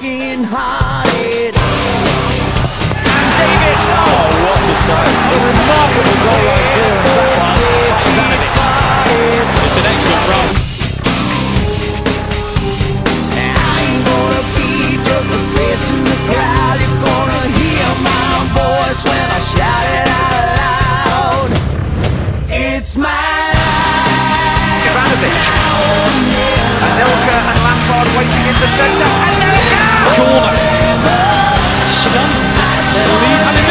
broken hearted. And Davis, oh, what a save! A remarkable goal on that one. It's an excellent. In the crowd, you're gonna hear my voice when I shout it out loud. It's my life. Anelka and Lampard waiting in the centre. Anelka! Corner. Stunned. Their lead